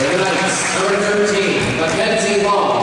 For the Knights, number 13, Mackenzie Long.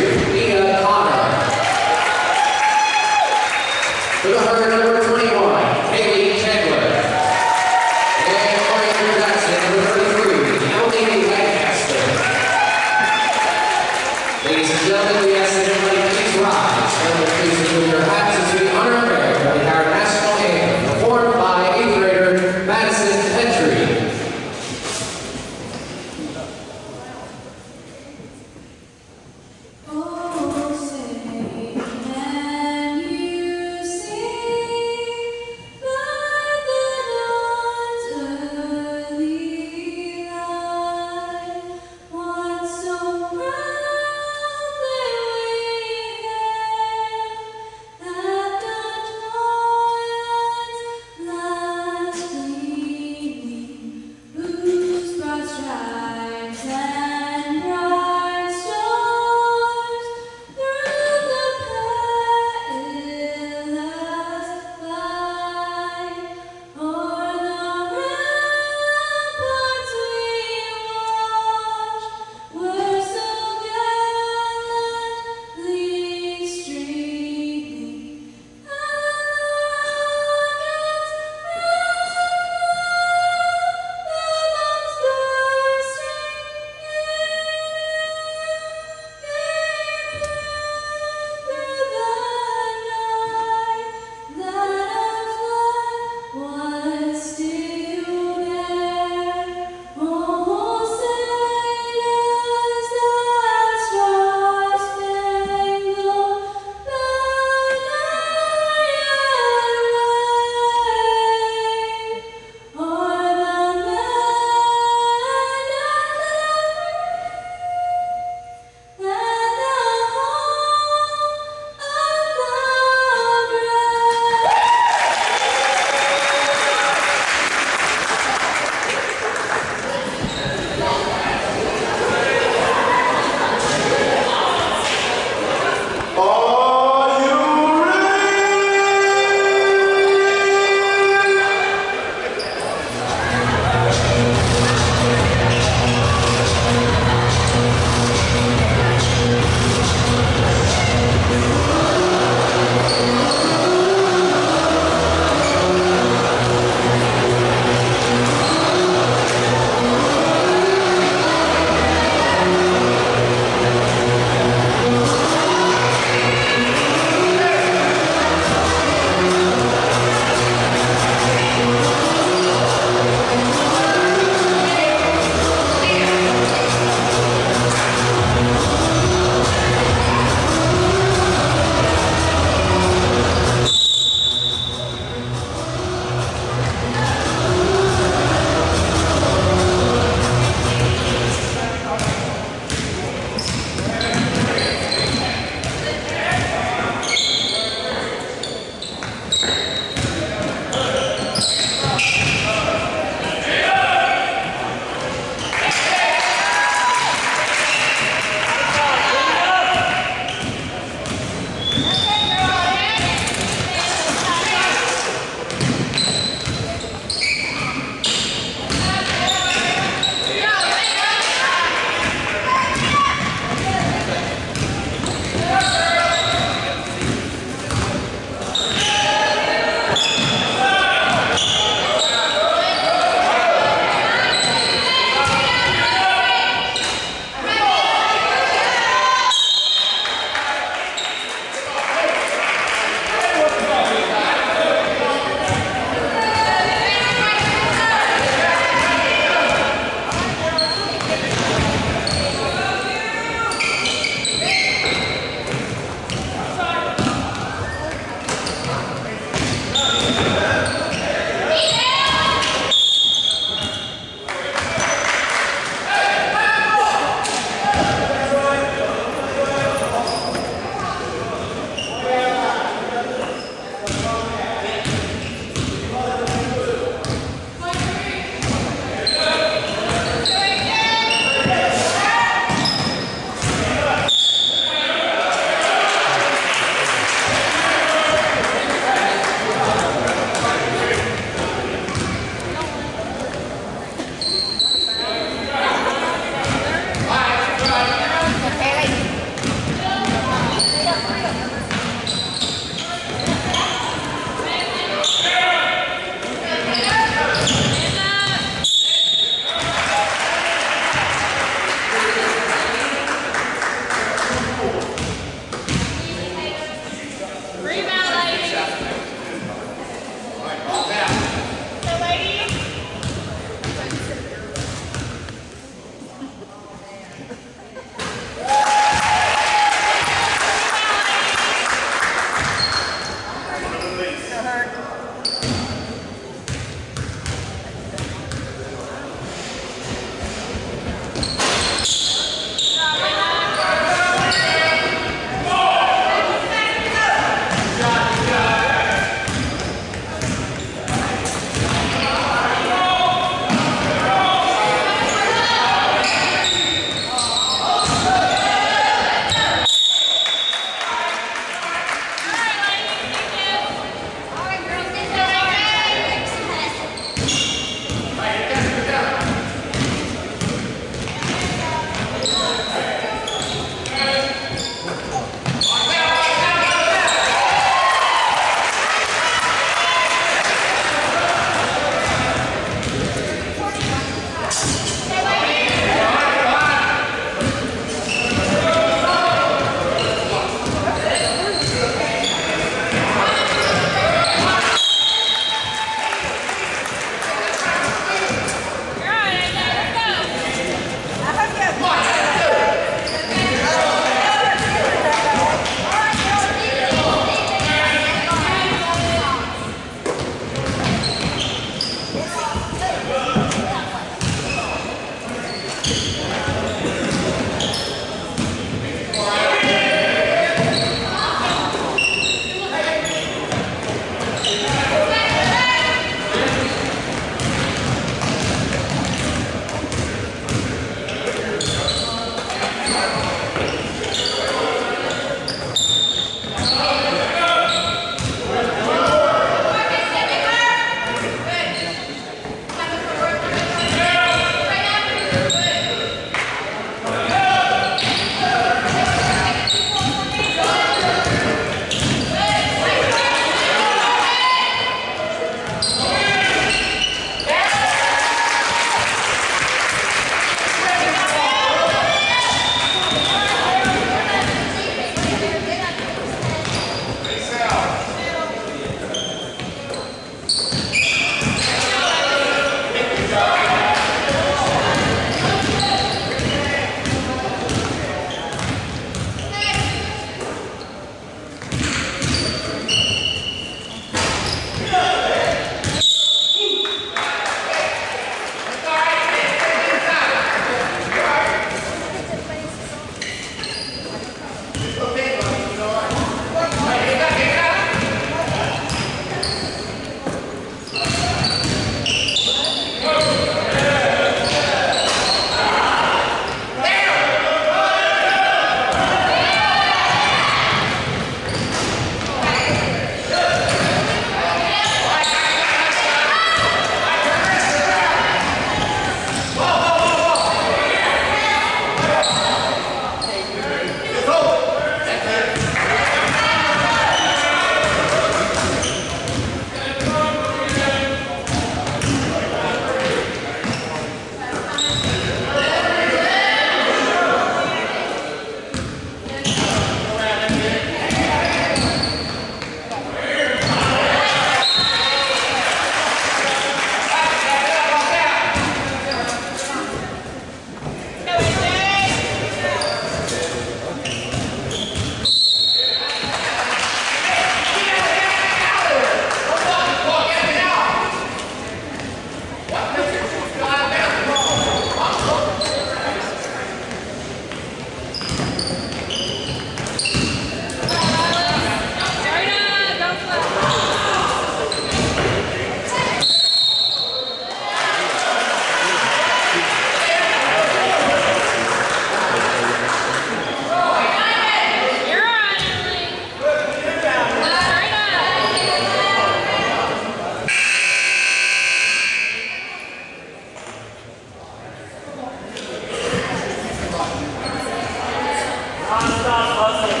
Got